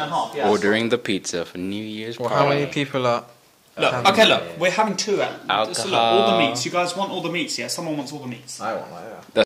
and a half. Yeah. Ordering the pizza for New Year's Well, party. how many people are? Look, having okay, look, we're having two. At, so look, all the meats. You guys want all the meats? Yeah. Someone wants all the meats. I want that. Yeah.